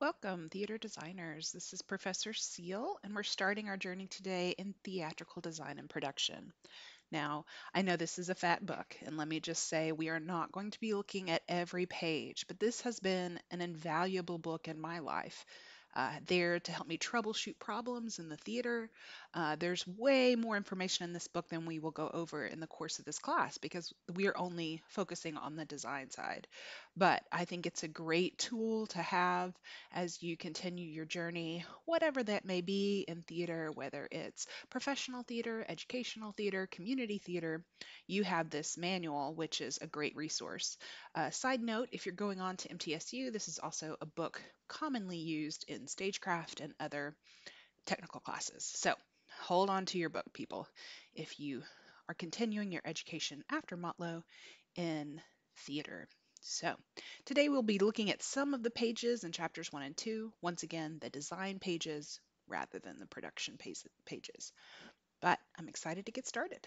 Welcome, theater designers. This is Professor Seal, and we're starting our journey today in theatrical design and production. Now, I know this is a fat book, and let me just say we are not going to be looking at every page, but this has been an invaluable book in my life uh, there to help me troubleshoot problems in the theater. Uh, there's way more information in this book than we will go over in the course of this class because we are only focusing on the design side. But I think it's a great tool to have as you continue your journey, whatever that may be in theater, whether it's professional theater, educational theater, community theater. You have this manual, which is a great resource. Uh, side note if you're going on to MTSU, this is also a book commonly used in stagecraft and other technical classes. So hold on to your book, people, if you are continuing your education after Motlow in theater. So today we'll be looking at some of the pages in chapters one and two. Once again, the design pages rather than the production pages. But I'm excited to get started.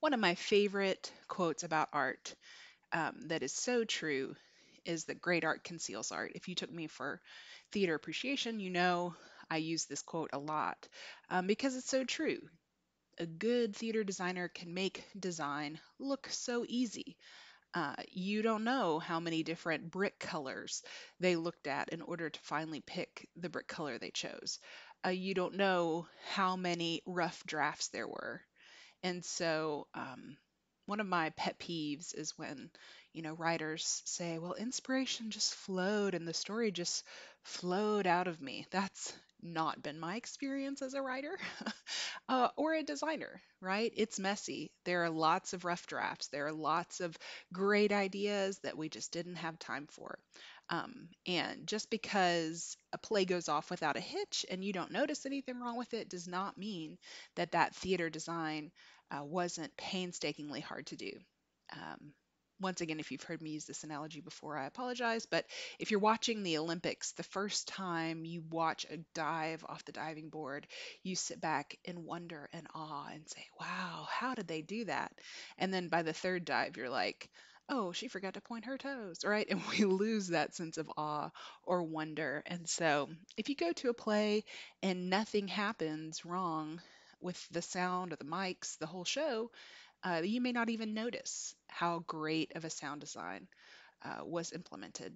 One of my favorite quotes about art um, that is so true is that great art conceals art. If you took me for theater appreciation, you know I use this quote a lot um, because it's so true. A good theater designer can make design look so easy. Uh, you don't know how many different brick colors they looked at in order to finally pick the brick color they chose. Uh, you don't know how many rough drafts there were. And so, um, one of my pet peeves is when you know, writers say, well, inspiration just flowed and the story just flowed out of me. That's not been my experience as a writer uh, or a designer, right? It's messy. There are lots of rough drafts. There are lots of great ideas that we just didn't have time for. Um, and just because a play goes off without a hitch and you don't notice anything wrong with it does not mean that that theater design uh, wasn't painstakingly hard to do. Um, once again, if you've heard me use this analogy before, I apologize. But if you're watching the Olympics, the first time you watch a dive off the diving board, you sit back in wonder and awe and say, wow, how did they do that? And then by the third dive, you're like, oh, she forgot to point her toes, right? And we lose that sense of awe or wonder. And so if you go to a play and nothing happens wrong with the sound or the mics, the whole show, uh, you may not even notice how great of a sound design uh, was implemented.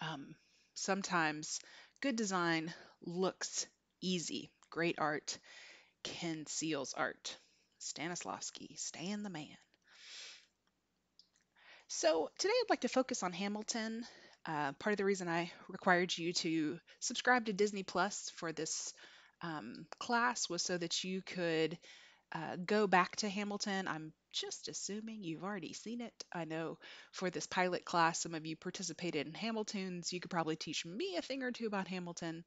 Um, sometimes good design looks easy. Great art conceals art. Stanislavski, Stan the man. So today I'd like to focus on Hamilton. Uh, part of the reason I required you to subscribe to Disney Plus for this um, class was so that you could uh, go back to Hamilton. I'm just assuming you've already seen it. I know for this pilot class, some of you participated in Hamilton's. You could probably teach me a thing or two about Hamilton,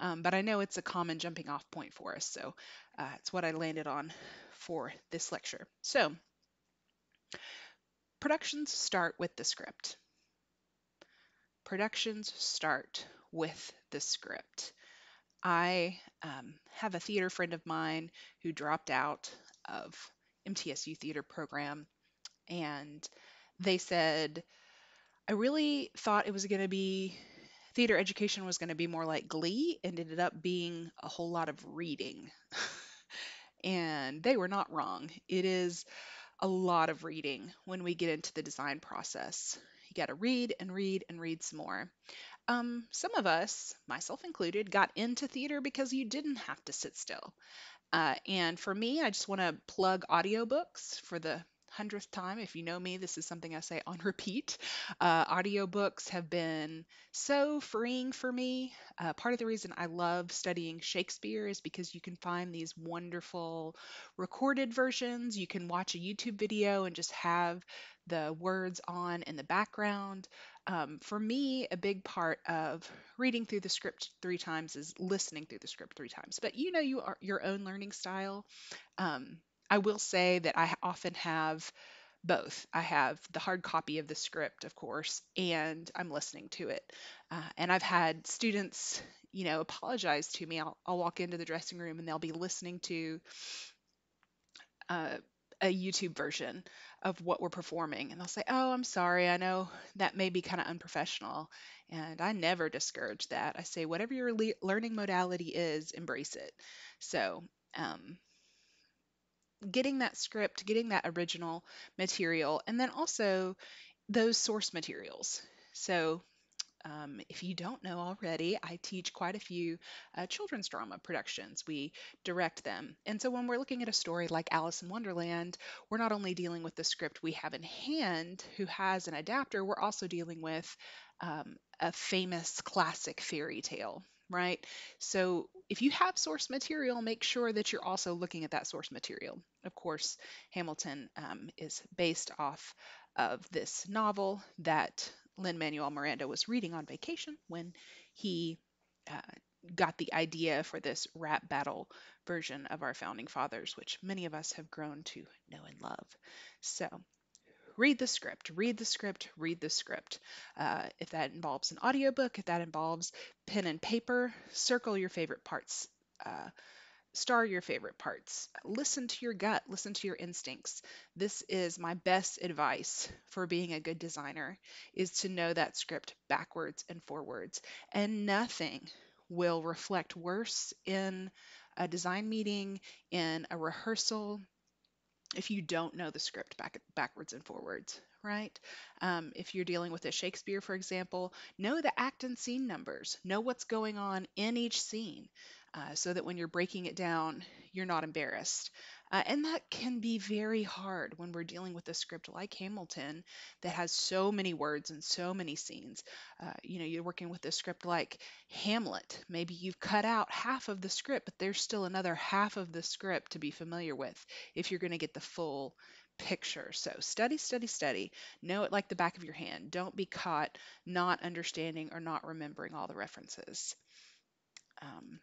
um, but I know it's a common jumping off point for us. So uh, it's what I landed on for this lecture. So productions start with the script. Productions start with the script. I um, have a theater friend of mine who dropped out of MTSU theater program, and they said, I really thought it was going to be theater education was going to be more like Glee, and ended up being a whole lot of reading. and they were not wrong. It is a lot of reading when we get into the design process. You got to read and read and read some more. Um, some of us, myself included, got into theater because you didn't have to sit still. Uh, and for me, I just want to plug audiobooks for the hundredth time. If you know me, this is something I say on repeat. Uh, audiobooks have been so freeing for me. Uh, part of the reason I love studying Shakespeare is because you can find these wonderful recorded versions. You can watch a YouTube video and just have the words on in the background. Um, for me, a big part of reading through the script three times is listening through the script three times. But you know, you are your own learning style. Um, I will say that I often have both. I have the hard copy of the script, of course, and I'm listening to it. Uh, and I've had students, you know, apologize to me. I'll, I'll walk into the dressing room and they'll be listening to uh, a YouTube version of what we're performing. And they'll say, Oh, I'm sorry. I know that may be kind of unprofessional. And I never discourage that. I say, whatever your le- learning modality is, embrace it. So, um, getting that script, getting that original material, and then also those source materials. So, um, if you don't know already, I teach quite a few uh, children's drama productions. We direct them. And so when we're looking at a story like Alice in Wonderland, we're not only dealing with the script we have in hand, who has an adapter, we're also dealing with um, a famous classic fairy tale. Right. So if you have source material, make sure that you're also looking at that source material. Of course, Hamilton um, is based off of this novel that Lin Manuel Miranda was reading on vacation when he uh, got the idea for this rap battle version of our founding fathers, which many of us have grown to know and love. So, read the script, read the script, read the script. Uh, if that involves an audiobook, if that involves pen and paper, circle your favorite parts. Uh, star your favorite parts. Listen to your gut, listen to your instincts. This is my best advice for being a good designer is to know that script backwards and forwards. And nothing will reflect worse in a design meeting, in a rehearsal, if you don't know the script back, backwards and forwards, right? Um, if you're dealing with a Shakespeare, for example, know the act and scene numbers, know what's going on in each scene uh, so that when you're breaking it down, you're not embarrassed. Uh, and that can be very hard when we're dealing with a script like Hamilton that has so many words and so many scenes. Uh, you know, you're working with a script like Hamlet. Maybe you've cut out half of the script, but there's still another half of the script to be familiar with if you're going to get the full picture. So study, study, study. Know it like the back of your hand. Don't be caught not understanding or not remembering all the references. Um,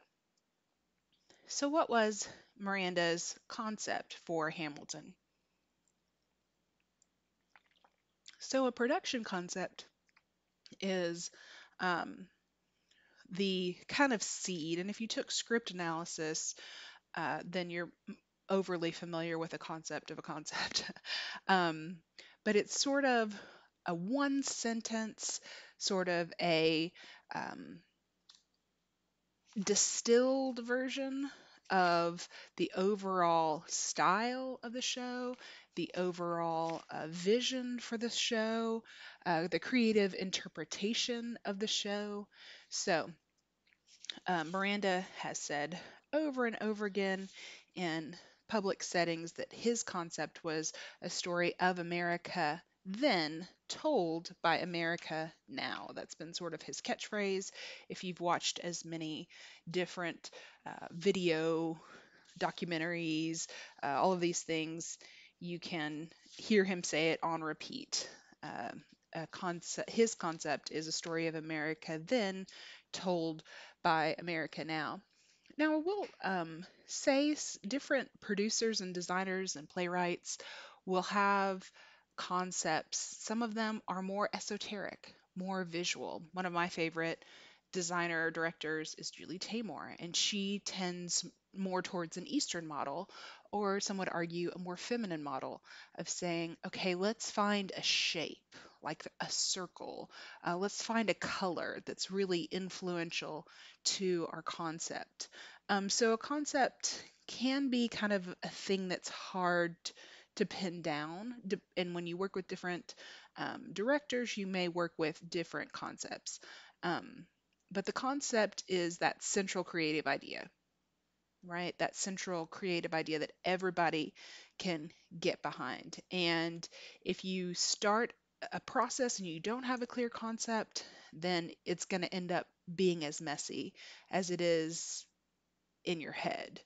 so, what was Miranda's concept for Hamilton? So, a production concept is um, the kind of seed, and if you took script analysis, uh, then you're overly familiar with a concept of a concept. um, but it's sort of a one sentence, sort of a um, distilled version of the overall style of the show, the overall uh, vision for the show, uh, the creative interpretation of the show. So, uh, Miranda has said over and over again in public settings that his concept was a story of America then told by America now. That's been sort of his catchphrase. If you've watched as many different uh, video documentaries, uh, all of these things, you can hear him say it on repeat. Uh, concept, his concept is a story of America then told by America now. Now, we'll um, say different producers and designers and playwrights will have concepts. Some of them are more esoteric, more visual. One of my favorite designer directors is Julie Taymor, and she tends more towards an Eastern model, or some would argue a more feminine model of saying, okay, let's find a shape, like a circle. Uh, let's find a color that's really influential to our concept. Um, so a concept can be kind of a thing that's hard to pin down. And when you work with different um, directors, you may work with different concepts. Um, but the concept is that central creative idea, right? That central creative idea that everybody can get behind. And if you start a process and you don't have a clear concept, then it's going to end up being as messy as it is in your head.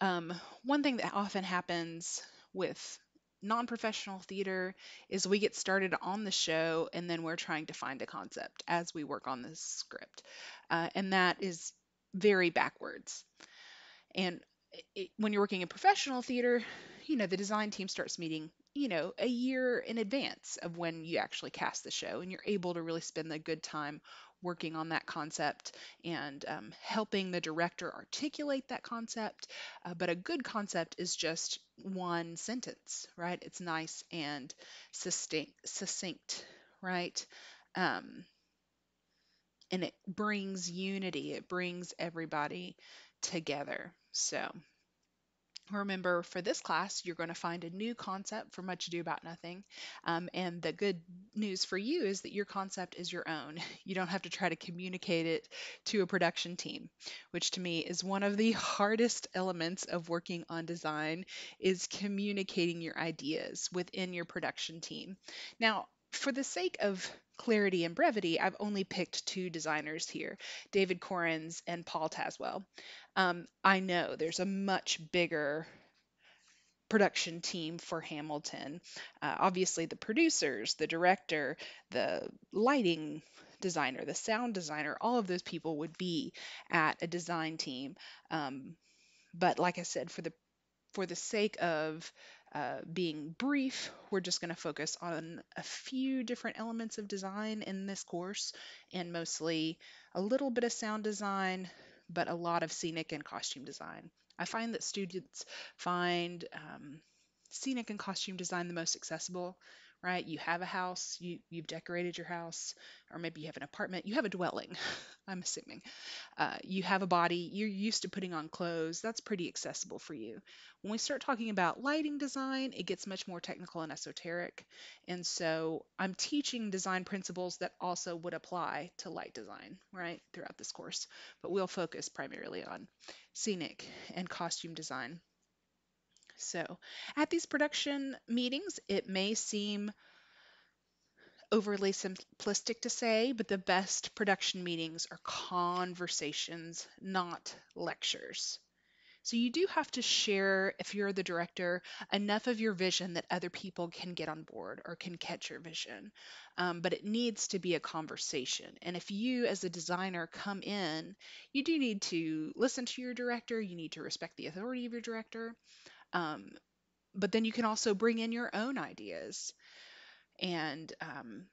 Um, one thing that often happens with non professional theater is we get started on the show and then we're trying to find a concept as we work on the script. Uh, and that is very backwards. And it, when you're working in professional theater, you know, the design team starts meeting, you know, a year in advance of when you actually cast the show, and you're able to really spend the good time working on that concept and um, helping the director articulate that concept. Uh, but a good concept is just one sentence, right? It's nice and succinct, right? Um, and it brings unity, it brings everybody together. So, remember for this class, you're going to find a new concept for Much Ado About Nothing. Um, and the good news for you is that your concept is your own. You don't have to try to communicate it to a production team, which to me is one of the hardest elements of working on design is communicating your ideas within your production team. Now, for the sake of clarity and brevity, I've only picked two designers here, David Korins and Paul Tazwell. Um, I know there's a much bigger production team for Hamilton. Uh, obviously, the producers, the director, the lighting designer, the sound designer, all of those people would be at a design team. Um, but like I said, for the for the sake of uh, being brief, we're just going to focus on a few different elements of design in this course and mostly a little bit of sound design, but a lot of scenic and costume design. I find that students find um, scenic and costume design the most accessible right? You have a house, you, you've decorated your house, or maybe you have an apartment, you have a dwelling, I'm assuming. Uh, you have a body, you're used to putting on clothes, that's pretty accessible for you. When we start talking about lighting design, it gets much more technical and esoteric. And so I'm teaching design principles that also would apply to light design, right, throughout this course. But we'll focus primarily on scenic and costume design. So at these production meetings, it may seem overly simplistic to say, but the best production meetings are conversations, not lectures. So you do have to share, if you're the director, enough of your vision that other people can get on board or can catch your vision. Um, but it needs to be a conversation. And if you, as a designer, come in, you do need to listen to your director. You need to respect the authority of your director. Um, but then you can also bring in your own ideas. And um,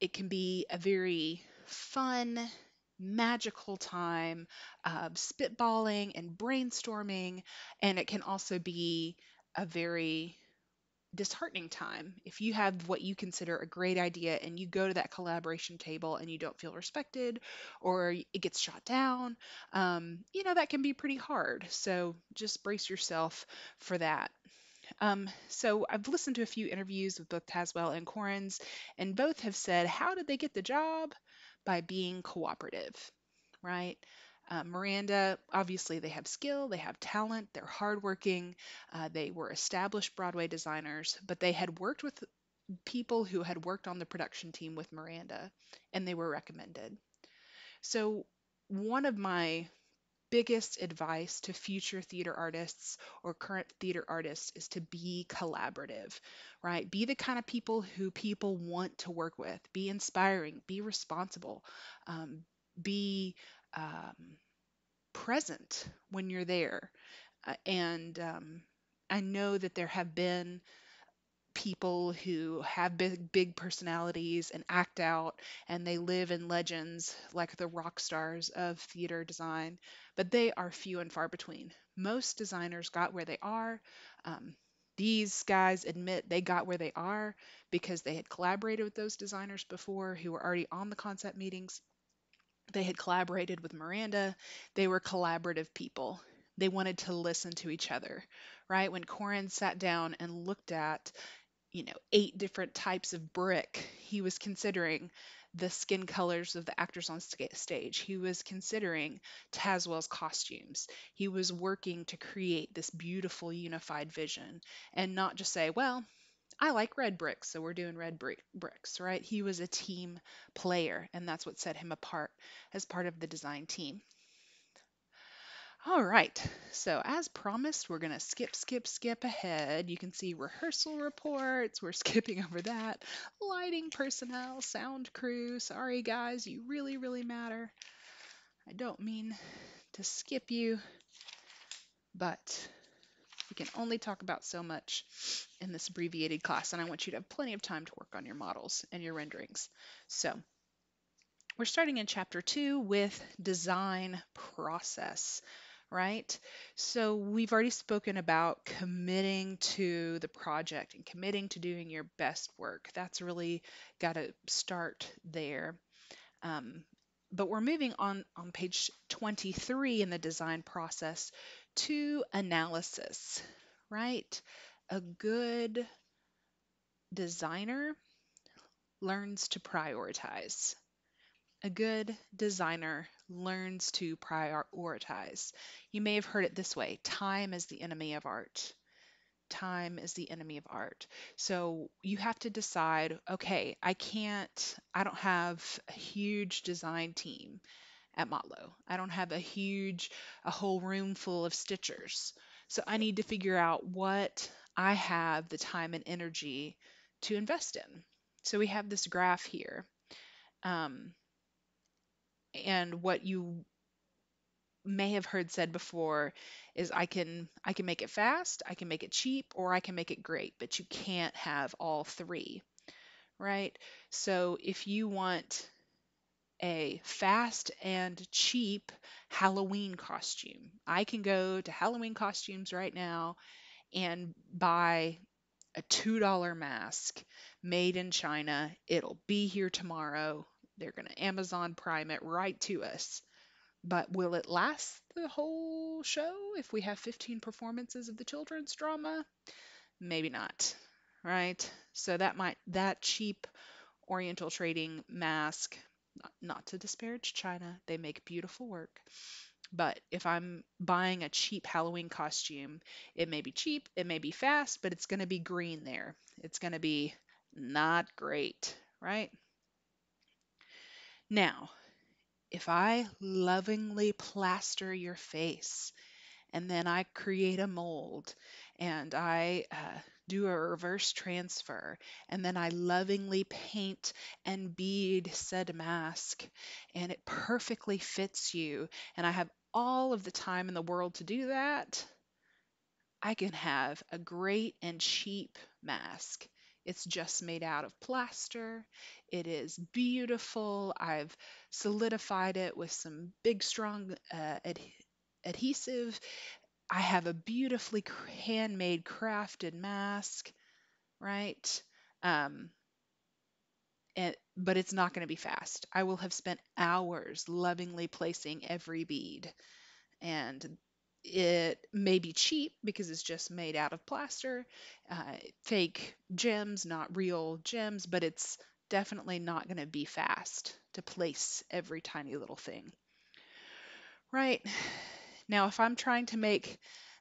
it can be a very fun, magical time of spitballing and brainstorming. And it can also be a very disheartening time if you have what you consider a great idea and you go to that collaboration table and you don't feel respected or it gets shot down um, you know that can be pretty hard so just brace yourself for that um, so I've listened to a few interviews with both Tazwell and Korins, and both have said, how did they get the job? By being cooperative, right? Uh, Miranda, obviously, they have skill, they have talent, they're hardworking, uh, they were established Broadway designers, but they had worked with people who had worked on the production team with Miranda, and they were recommended. So, one of my biggest advice to future theater artists or current theater artists is to be collaborative, right? Be the kind of people who people want to work with, be inspiring, be responsible, um, be um, present when you're there. Uh, and um, I know that there have been people who have big big personalities and act out and they live in legends like the rock stars of theater design but they are few and far between. Most designers got where they are. Um, these guys admit they got where they are because they had collaborated with those designers before who were already on the concept meetings they had collaborated with miranda they were collaborative people they wanted to listen to each other right when Corin sat down and looked at you know, eight different types of brick. He was considering the skin colors of the actors on stage. He was considering Tazwell's costumes. He was working to create this beautiful unified vision and not just say, well, I like red bricks, so we're doing red brick bricks, right? He was a team player, and that's what set him apart as part of the design team. All right, so as promised, we're going to skip, skip, skip ahead. You can see rehearsal reports. We're skipping over that. Lighting personnel, sound crew. Sorry, guys, you really, really matter. I don't mean to skip you, but We can only talk about so much in this abbreviated class, and I want you to have plenty of time to work on your models and your renderings. So we're starting in chapter two with design process right? So we've already spoken about committing to the project and committing to doing your best work. That's really got to start there. Um, but we're moving on on page 23 in the design process to analysis, right? A good designer learns to prioritize. A good designer learns to prioritize. You may have heard it this way time is the enemy of art. Time is the enemy of art. So you have to decide okay, I can't, I don't have a huge design team at Motlow. I don't have a huge, a whole room full of stitchers. So I need to figure out what I have the time and energy to invest in. So we have this graph here. Um, and what you may have heard said before is I can I can make it fast, I can make it cheap, or I can make it great, but you can't have all three, right? So if you want a fast and cheap Halloween costume, I can go to Halloween costumes right now and buy a $2 mask made in China. It'll be here tomorrow. They're going to Amazon Prime it right to us. But will it last the whole show if we have 15 performances of the children's drama? Maybe not, right? So that might that cheap Oriental trading mask, not to disparage China, they make beautiful work. But if I'm buying a cheap Halloween costume, it may be cheap, it may be fast, but it's going to be green there. It's going to be not great, right? Now, if I lovingly plaster your face and then I create a mold and I uh, do a reverse transfer and then I lovingly paint and bead said mask and it perfectly fits you and I have all of the time in the world to do that, I can have a great and cheap mask it's just made out of plaster. It is beautiful. I've solidified it with some big, strong uh, ad- adhesive. I have a beautifully handmade crafted mask, right? Um, and, but it's not going to be fast. I will have spent hours lovingly placing every bead. And it may be cheap because it's just made out of plaster, uh, fake gems, not real gems, but it's definitely not going to be fast to place every tiny little thing. Right. Now, if I'm trying to make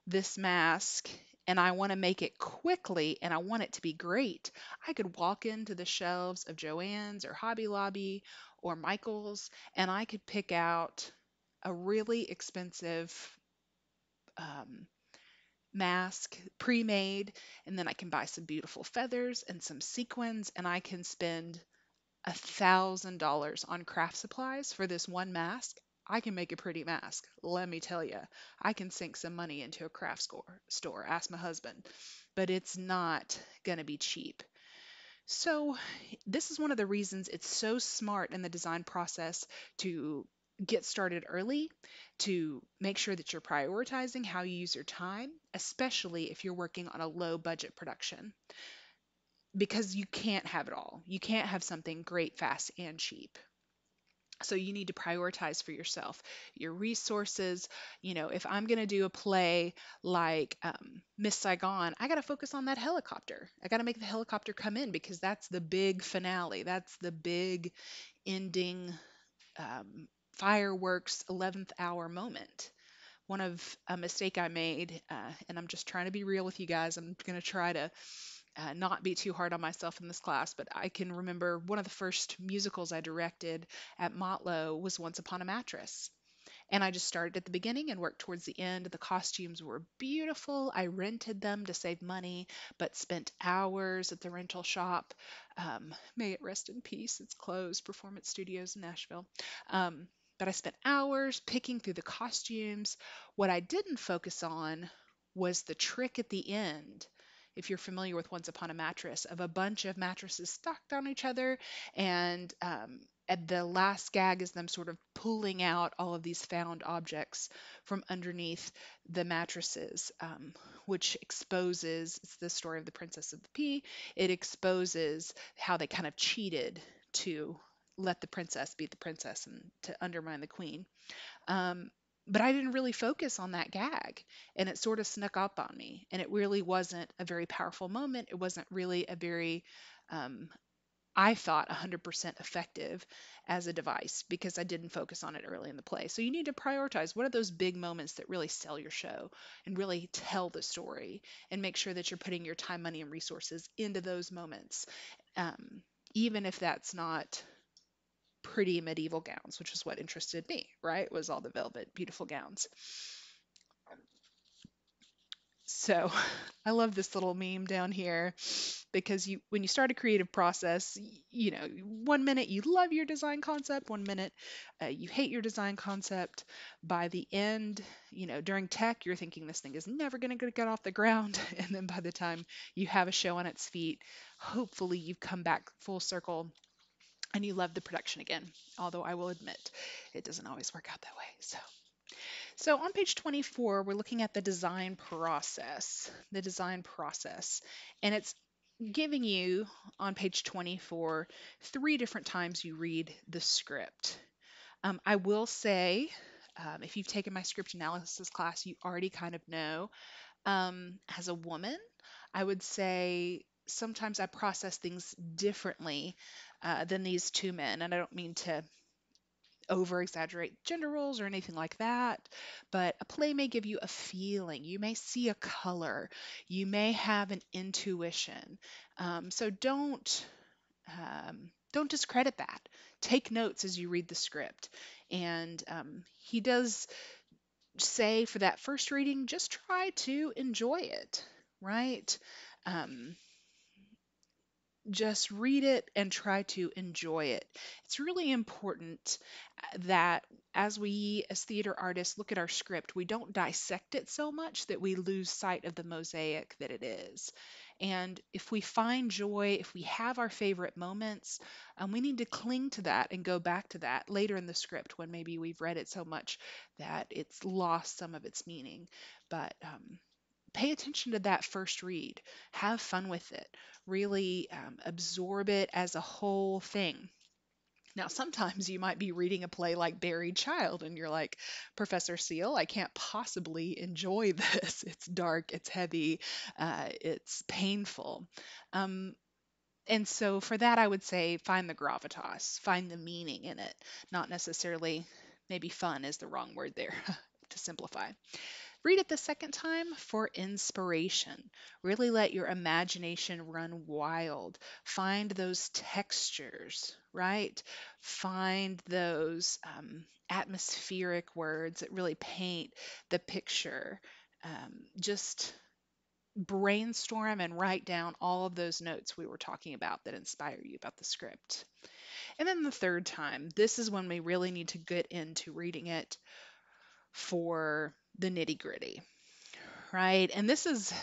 this mask and I want to make it quickly and I want it to be great, I could walk into the shelves of Joann's or Hobby Lobby or Michael's and I could pick out a really expensive um, mask pre-made and then I can buy some beautiful feathers and some sequins and I can spend a thousand dollars on craft supplies for this one mask. I can make a pretty mask. Let me tell you, I can sink some money into a craft store. Store. Ask my husband, but it's not gonna be cheap. So this is one of the reasons it's so smart in the design process to get started early to make sure that you're prioritizing how you use your time, especially if you're working on a low budget production. Because you can't have it all. You can't have something great, fast, and cheap. So you need to prioritize for yourself your resources. You know, if I'm going to do a play like um, Miss Saigon, I got to focus on that helicopter. I got to make the helicopter come in because that's the big finale. That's the big ending um, fireworks 11th hour moment. One of a mistake I made, uh, and I'm just trying to be real with you guys. I'm going to try to uh, not be too hard on myself in this class, but I can remember one of the first musicals I directed at Motlow was Once Upon a Mattress. And I just started at the beginning and worked towards the end. The costumes were beautiful. I rented them to save money, but spent hours at the rental shop. Um, may it rest in peace. It's closed, Performance Studios in Nashville. Um, but I spent hours picking through the costumes. What I didn't focus on was the trick at the end if you're familiar with Once Upon a Mattress, of a bunch of mattresses stacked on each other. And um, at the last gag is them sort of pulling out all of these found objects from underneath the mattresses, um, which exposes it's the story of the Princess of the Pea. It exposes how they kind of cheated to let the princess beat the princess and to undermine the queen. Um, but I didn't really focus on that gag and it sort of snuck up on me. And it really wasn't a very powerful moment. It wasn't really a very, um, I thought, 100% effective as a device because I didn't focus on it early in the play. So you need to prioritize what are those big moments that really sell your show and really tell the story and make sure that you're putting your time, money, and resources into those moments. Um, even if that's not pretty medieval gowns, which is what interested me, right? Was all the velvet, beautiful gowns. So I love this little meme down here because you when you start a creative process, you know, one minute you love your design concept, one minute uh, you hate your design concept. By the end, you know, during tech, you're thinking this thing is never going to get off the ground, and then by the time you have a show on its feet, hopefully you've come back full circle and you love the production again. Although I will admit, it doesn't always work out that way. So, so on page 24, we're looking at the design process, the design process, and it's giving you on page 24 three different times you read the script. Um, I will say, um, if you've taken my script analysis class, you already kind of know. Um, as a woman, I would say sometimes I process things differently uh, than these two men. And I don't mean to over exaggerate gender roles or anything like that, but a play may give you a feeling. You may see a color. You may have an intuition. Um, so don't. Um, don't discredit that. Take notes as you read the script. And um, he does say for that first reading, just try to enjoy it, right? Um, just read it and try to enjoy it. It's really important uh, that as we, as theater artists, look at our script, we don't dissect it so much that we lose sight of the mosaic that it is. And if we find joy, if we have our favorite moments, um, we need to cling to that and go back to that later in the script when maybe we've read it so much that it's lost some of its meaning. But um, pay attention to that first read. Have fun with it. Really um, absorb it as a whole thing. Now, sometimes you might be reading a play like Buried Child, and you're like, Professor Seal, I can't possibly enjoy this. It's dark, it's heavy, uh, it's painful. Um, and so, for that, I would say find the gravitas, find the meaning in it, not necessarily, maybe fun is the wrong word there to simplify. Read it the second time for inspiration. Really let your imagination run wild. Find those textures, right? Find those um, atmospheric words that really paint the picture. Um, just brainstorm and write down all of those notes we were talking about that inspire you about the script. And then the third time, this is when we really need to get into reading it for the nitty gritty, right? And this is,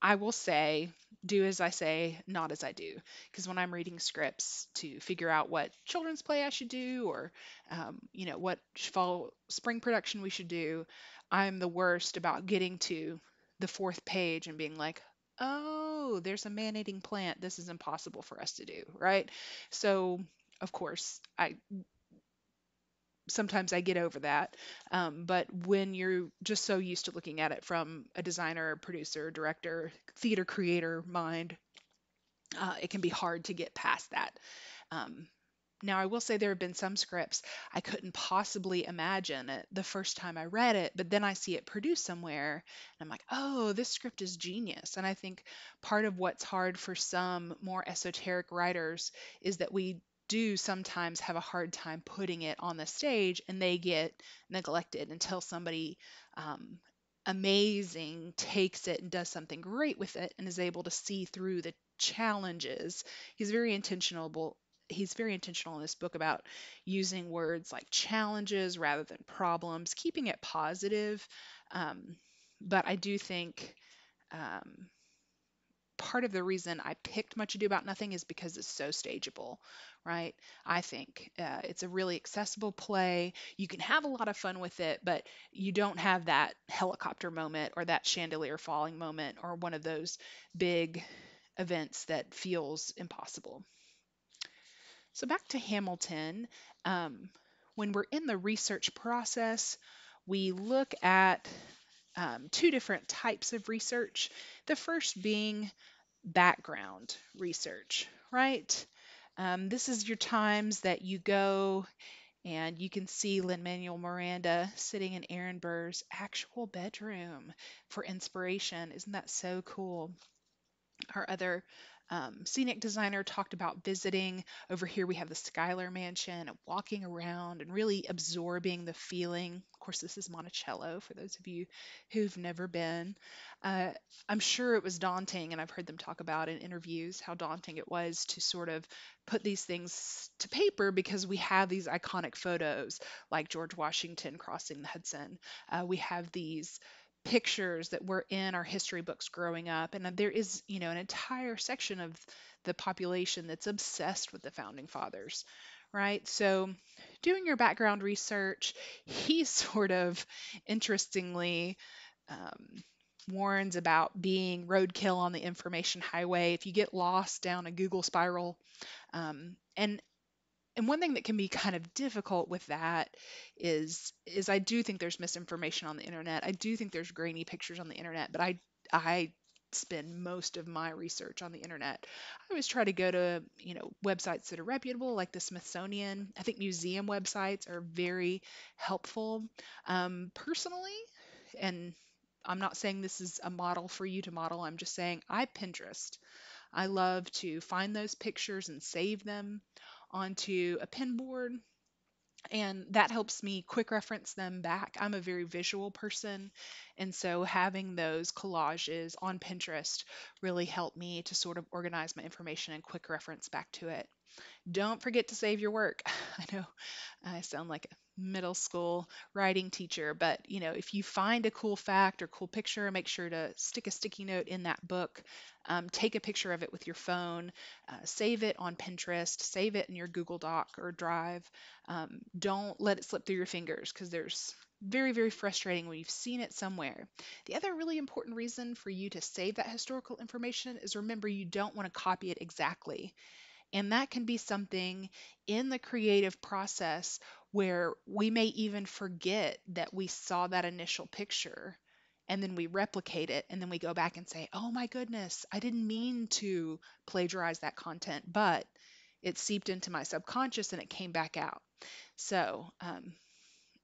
I will say, do as I say, not as I do. Because when I'm reading scripts to figure out what children's play I should do or, um, you know, what fall, spring production we should do, I'm the worst about getting to the fourth page and being like, oh, there's a man eating plant. This is impossible for us to do, right? So, of course, I sometimes I get over that. Um, but when you're just so used to looking at it from a designer, producer, director, theater creator mind, uh, it can be hard to get past that. Um, now, I will say there have been some scripts I couldn't possibly imagine it the first time I read it, but then I see it produced somewhere and I'm like, oh, this script is genius. And I think part of what's hard for some more esoteric writers is that we do sometimes have a hard time putting it on the stage and they get neglected until somebody um, amazing takes it and does something great with it and is able to see through the challenges. He's very intentional. He's very intentional in this book about using words like challenges rather than problems, keeping it positive. Um, but I do think um, part of the reason I picked Much Ado About Nothing is because it's so stageable, right? I think uh, it's a really accessible play. You can have a lot of fun with it, but you don't have that helicopter moment or that chandelier falling moment or one of those big events that feels impossible. So back to Hamilton. Um, when we're in the research process, we look at um, two different types of research. The first being background research, right? Um, this is your times that you go and you can see Lin Manuel Miranda sitting in Aaron Burr's actual bedroom for inspiration. Isn't that so cool? Our other um, scenic designer talked about visiting. Over here, we have the Schuyler Mansion and walking around and really absorbing the feeling. Of course, this is Monticello for those of you who've never been. Uh, I'm sure it was daunting, and I've heard them talk about in interviews how daunting it was to sort of put these things to paper because we have these iconic photos like George Washington crossing the Hudson. Uh, we have these pictures that were in our history books growing up and there is you know an entire section of the population that's obsessed with the founding fathers right? So doing your background research he sort of interestingly um, warns about being roadkill on the information highway. If you get lost down a google spiral um, and and one thing that can be kind of difficult with that is is I do think there's misinformation on the internet. I do think there's grainy pictures on the internet, but I I spend most of my research on the internet. I always try to go to, you know, websites that are reputable, like the Smithsonian. I think museum websites are very helpful. Um, personally, and I'm not saying this is a model for you to model, I'm just saying I Pinterest. I love to find those pictures and save them onto a pin board and that helps me quick reference them back. I'm a very visual person, and so having those collages on Pinterest really helped me to sort of organize my information and quick reference back to it. Don't forget to save your work. I know I sound like a middle school writing teacher, but you know, if you find a cool fact or cool picture, make sure to stick a sticky note in that book. Um, take a picture of it with your phone, uh, save it on Pinterest, save it in your Google Doc or Drive. Um, don't let it slip through your fingers because there's very, very frustrating when you've seen it somewhere. The other really important reason for you to save that historical information is remember you don't want to copy it exactly. And that can be something in the creative process where we may even forget that we saw that initial picture and then we replicate it and then we go back and say, oh my goodness, I didn't mean to plagiarize that content, but it seeped into my subconscious and it came back out. So um,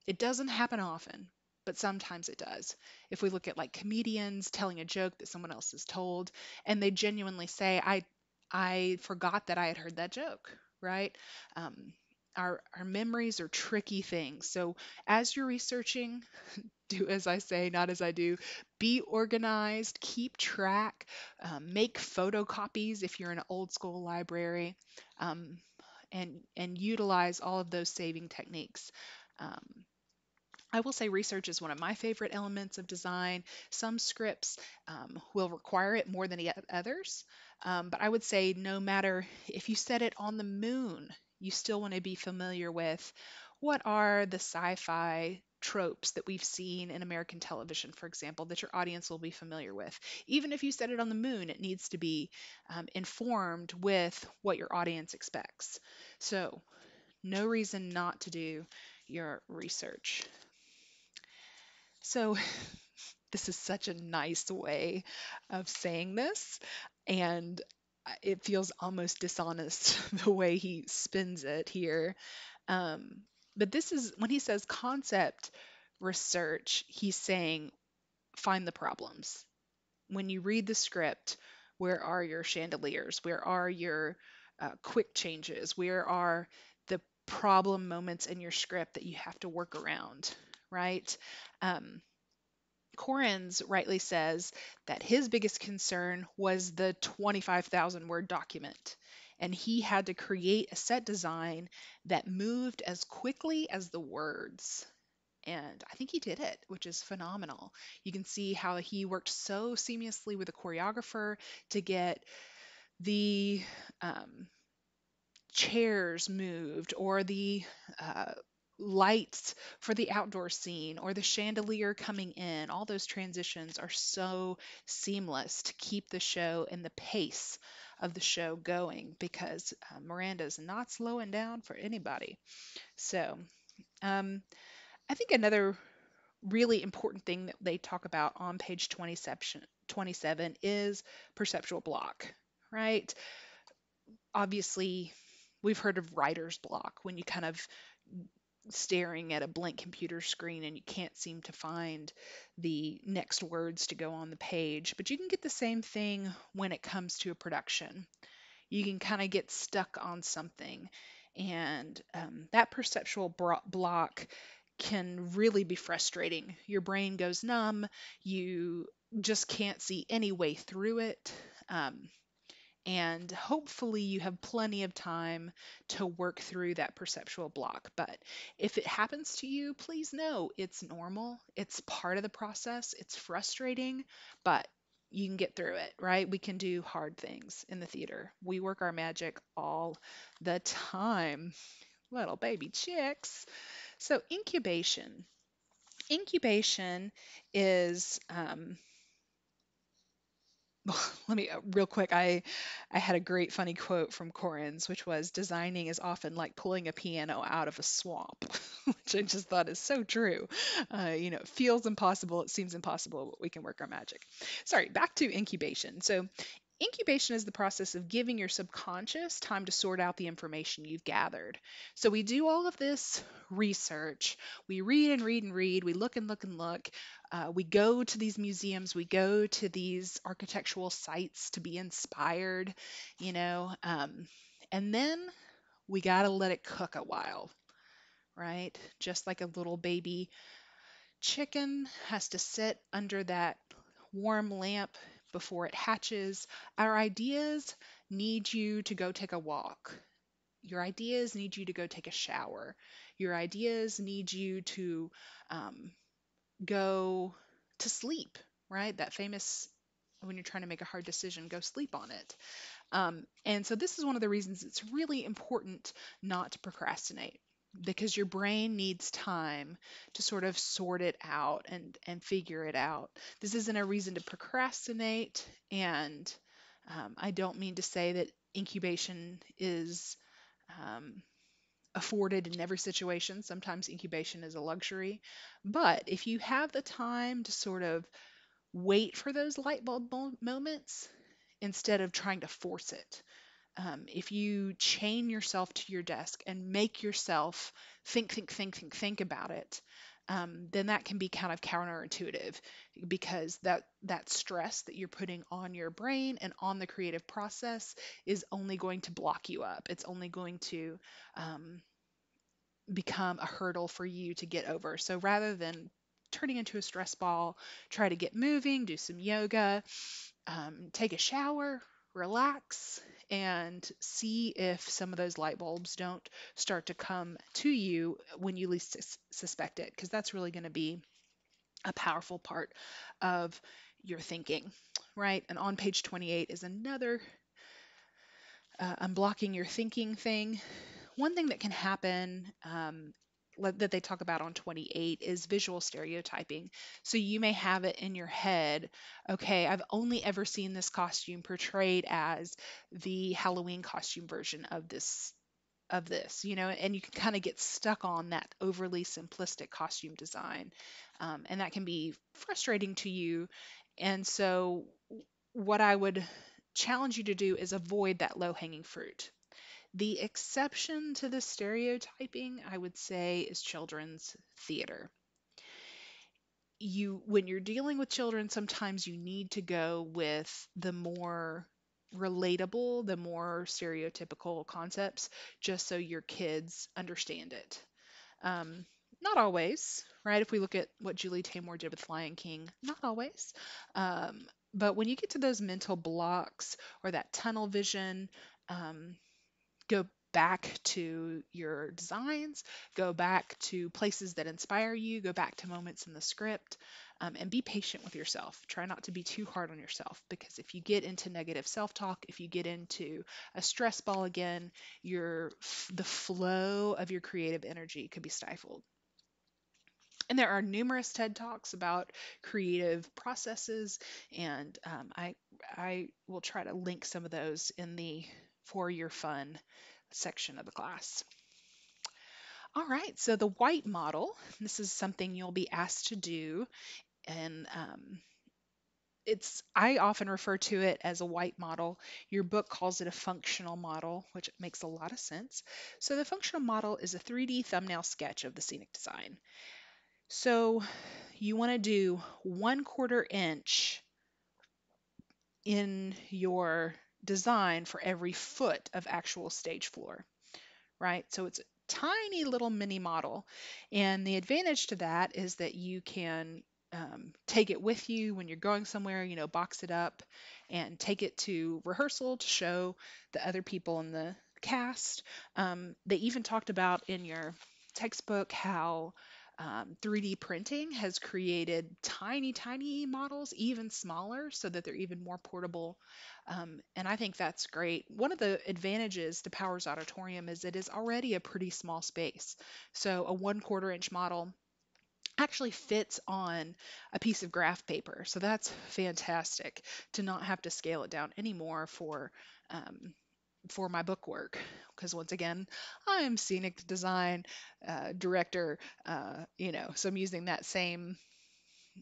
it doesn't happen often, but sometimes it does. If we look at like comedians telling a joke that someone else has told and they genuinely say, I I forgot that I had heard that joke, right? Um, our, our memories are tricky things. So as you're researching, do as I say, not as I do. Be organized, keep track, um, make photocopies if you're in an old school library, um, and and utilize all of those saving techniques. Um, I will say research is one of my favorite elements of design. Some scripts um, will require it more than others, um, but I would say no matter if you set it on the moon, you still want to be familiar with what are the sci fi tropes that we've seen in American television, for example, that your audience will be familiar with. Even if you set it on the moon, it needs to be um, informed with what your audience expects. So, no reason not to do your research. So, this is such a nice way of saying this, and it feels almost dishonest the way he spins it here. Um, but this is when he says concept research, he's saying find the problems. When you read the script, where are your chandeliers? Where are your uh, quick changes? Where are the problem moments in your script that you have to work around, right? Um, Korins rightly says that his biggest concern was the 25,000 word document. And he had to create a set design that moved as quickly as the words. And I think he did it, which is phenomenal. You can see how he worked so seamlessly with a choreographer to get the um, chairs moved or the uh, lights for the outdoor scene or the chandelier coming in. All those transitions are so seamless to keep the show and the pace of the show going because uh, Miranda's not slowing down for anybody. So, um, I think another really important thing that they talk about on page 27, 27 is perceptual block, right? Obviously, we've heard of writer's block when you kind of staring at a blank computer screen and you can't seem to find the next words to go on the page. But you can get the same thing when it comes to a production. You can kind of get stuck on something, and um, that perceptual block can really be frustrating. Your brain goes numb, you just can't see any way through it. Um, and hopefully you have plenty of time to work through that perceptual block. But if it happens to you, please know it's normal. It's part of the process. It's frustrating, but you can get through it, right? We can do hard things in the theater. We work our magic all the time. Little baby chicks. So, incubation. Incubation is um, let me uh, real quick i i had a great funny quote from Corrins which was designing is often like pulling a piano out of a swamp which i just thought is so true. Uh, you know it feels impossible it seems impossible but we can work our magic. Sorry back to incubation. So Incubation is the process of giving your subconscious time to sort out the information you've gathered. So we do all of this research. We read and read and read. We look and look and look. Uh, we go to these museums. We go to these architectural sites to be inspired, you know. Um, and then we got to let it cook a while, right? Just like a little baby chicken has to sit under that warm lamp before it hatches. Our ideas need you to go take a walk. Your ideas need you to go take a shower. Your ideas need you to um, go to sleep, right? That famous, when you're trying to make a hard decision, go sleep on it. Um, and so, this is one of the reasons it's really important not to procrastinate because your brain needs time to sort of sort it out and and figure it out. This isn't a reason to procrastinate, and um, I don't mean to say that incubation is um, afforded in every situation. Sometimes incubation is a luxury, but if you have the time to sort of wait for those light bulb moments instead of trying to force it um, if you chain yourself to your desk and make yourself think, think, think, think, think about it, um, then that can be kind of counterintuitive because that that stress that you're putting on your brain and on the creative process is only going to block you up. It's only going to um, become a hurdle for you to get over. So rather than turning into a stress ball, try to get moving, do some yoga, um, take a shower, relax and see if some of those light bulbs don't start to come to you when you least sus- suspect it, because that's really going to be a powerful part of your thinking, right? And on page 28 is another uh, unblocking your thinking thing. One thing that can happen um, that they talk about on 28 is visual stereotyping. So you may have it in your head, okay, I've only ever seen this costume portrayed as the Halloween costume version of this of this, you know, and you can kind of get stuck on that overly simplistic costume design. Um, and that can be frustrating to you. And so what I would challenge you to do is avoid that low hanging fruit. The exception to the stereotyping, I would say, is children's theater. You when you're dealing with children, sometimes you need to go with the more relatable, the more stereotypical concepts, just so your kids understand it. Um, not always, right? If we look at what Julie Taymor did with Lion King, not always. Um, but when you get to those mental blocks or that tunnel vision, um, go back to your designs, go back to places that inspire you, go back to moments in the script, um, and be patient with yourself. Try not to be too hard on yourself because if you get into negative self-talk, if you get into a stress ball again, your the flow of your creative energy could be stifled. And there are numerous TED talks about creative processes, and um, I I will try to link some of those in the for your fun section of the class. All right, so the white model, this is something you'll be asked to do, and um, it's I often refer to it as a white model. Your book calls it a functional model, which makes a lot of sense. So the functional model is a 3D thumbnail sketch of the scenic design. So you want to do one quarter inch in your design for every foot of actual stage floor, right? So it's a tiny little mini model. And the advantage to that is that you can um, take it with you when you're going somewhere, you know, box it up and take it to rehearsal to show the other people in the cast. Um, they even talked about in your textbook how um, 3D printing has created tiny, tiny models, even smaller, so that they're even more portable. Um, and I think that's great. One of the advantages to Powers Auditorium is it is already a pretty small space. So a one quarter inch model actually fits on a piece of graph paper. So that's fantastic to not have to scale it down anymore for um, for my book work because once again i am scenic design uh, director uh, you know so i'm using that same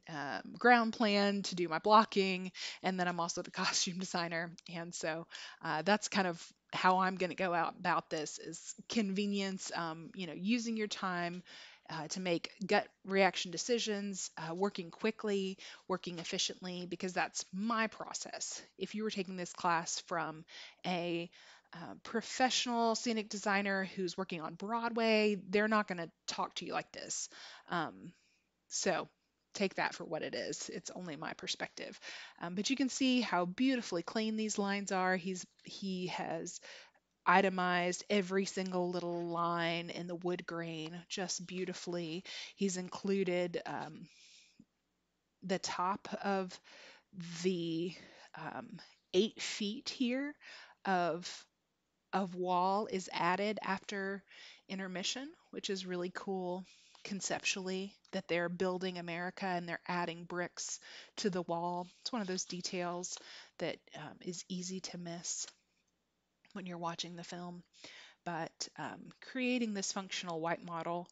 um, ground plan to do my blocking and then i'm also the costume designer. And so uh, that's kind of how i'm going to go out about this is convenience um, you know using your time uh, to make gut reaction decisions, uh, working quickly, working efficiently, because that's my process. If you were taking this class from a uh, professional scenic designer who's working on Broadway, they're not going to talk to you like this. Um, so take that for what it is. It's only my perspective. Um, but you can see how beautifully clean these lines are. He's he has itemized every single little line in the wood grain just beautifully. He's included um, the top of the um, eight feet here of of wall is added after intermission, which is really cool conceptually that they're building America and they're adding bricks to the wall. It's one of those details that um, is easy to miss when you're watching the film. But um, creating this functional white model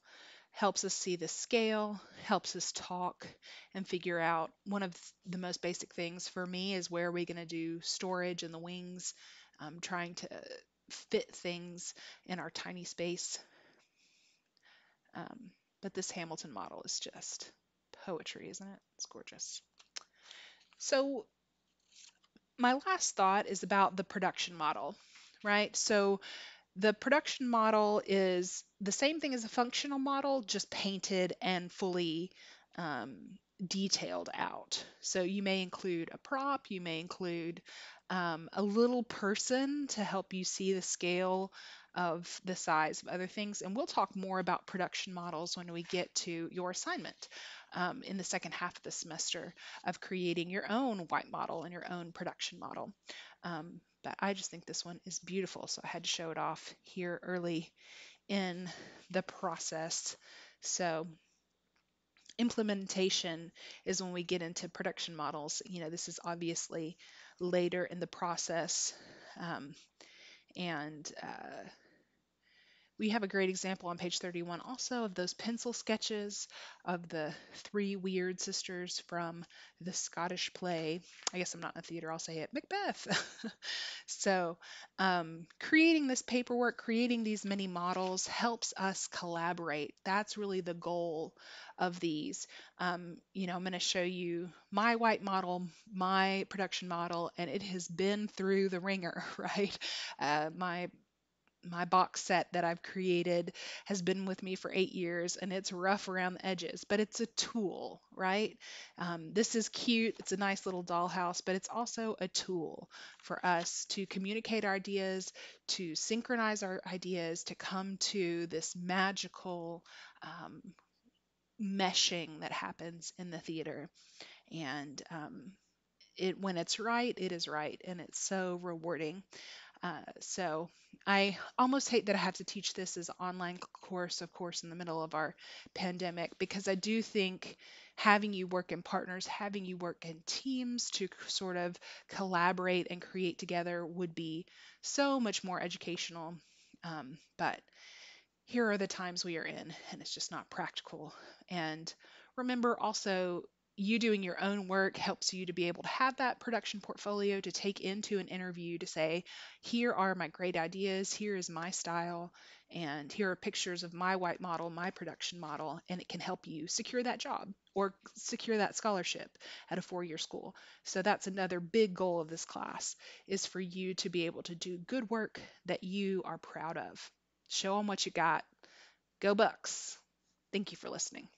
helps us see the scale, helps us talk and figure out one of the most basic things for me is where are we going to do storage in the wings, um, trying to fit things in our tiny space. Um, but this Hamilton model is just poetry, isn't it? It's gorgeous. So my last thought is about the production model, right? So the production model is the same thing as a functional model, just painted and fully um, detailed out. So you may include a prop, you may include um, a little person to help you see the scale of the size of other things. And we'll talk more about production models when we get to your assignment um, in the second half of the semester of creating your own white model and your own production model. Um, but I just think this one is beautiful. So I had to show it off here early in the process. So implementation is when we get into production models. You know, this is obviously later in the process. Um, and uh, we have a great example on page 31 also of those pencil sketches of the three weird sisters from the Scottish play. I guess I'm not in the theater, I'll say it Macbeth. so, um, creating this paperwork, creating these mini models helps us collaborate. That's really the goal of these. Um, you know, I'm going to show you my white model, my production model, and it has been through the ringer, right? Uh, my my box set that I've created has been with me for eight years and it's rough around the edges, but it's a tool, right? Um, this is cute. It's a nice little dollhouse, but it's also a tool for us to communicate our ideas, to synchronize our ideas, to come to this magical um, meshing that happens in the theater. And um, it when it's right, it is right, and it's so rewarding. Uh, so I almost hate that I have to teach this as online course, of course, in the middle of our pandemic, because I do think having you work in partners, having you work in teams to sort of collaborate and create together would be so much more educational. Um, but here are the times we are in, and it's just not practical. And remember also, you doing your own work helps you to be able to have that production portfolio to take into an interview to say, here are my great ideas, here is my style, and here are pictures of my white model, my production model, and it can help you secure that job or secure that scholarship at a four-year school. So that's another big goal of this class is for you to be able to do good work that you are proud of. Show them what you got. Go Bucks. Thank you for listening.